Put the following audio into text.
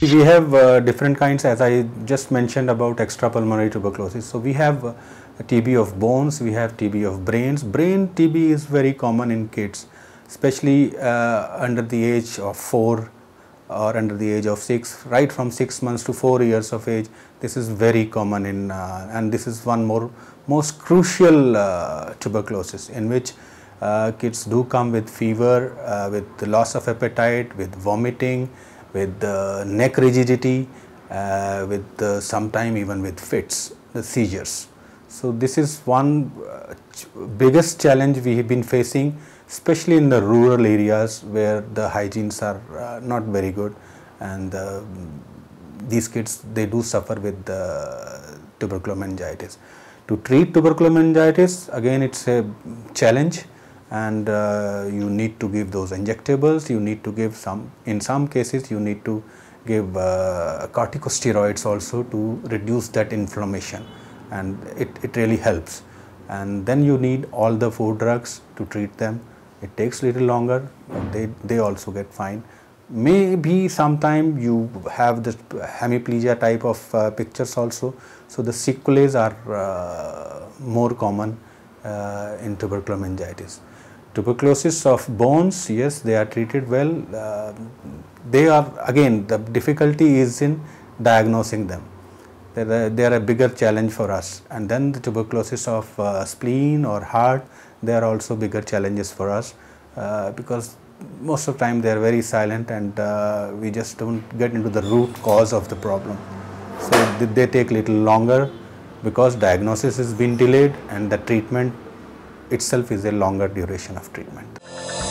we have uh, different kinds as I just mentioned about extrapulmonary tuberculosis. So we have uh, TB of bones, we have TB of brains. Brain TB is very common in kids, especially uh, under the age of 4 or under the age of 6, right from 6 months to 4 years of age. This is very common in uh, and this is one more most crucial uh, tuberculosis in which uh, kids do come with fever, with loss of appetite, with vomiting, with uh, neck rigidity, uh, with uh, sometime even with fits, the seizures. So this is one uh, ch- biggest challenge we have been facing, especially in the rural areas where the hygienes are uh, not very good, and uh, these kids they do suffer with the tuberculous meningitis. To treat tuberculous meningitis, again it's a challenge and uh, you need to give those injectables. You need to give some in some cases you need to give uh, corticosteroids also to reduce that inflammation. And it, it really helps. And then you need all the food drugs to treat them. It takes a little longer but they, they also get fine. Maybe sometime you have the hemiplegia type of uh, pictures also. So the sequelae are uh, more common uh, in tubercular meningitis tuberculosis of bones yes they are treated well. Uh, they are again the difficulty is in diagnosing them. They are, a bigger challenge for us. And then the tuberculosis of uh, spleen or heart they are also bigger challenges for us uh, because most of the time they are very silent and uh, we just don't get into the root cause of the problem. So they take little longer because diagnosis has been delayed and the treatment itself is a longer duration of treatment.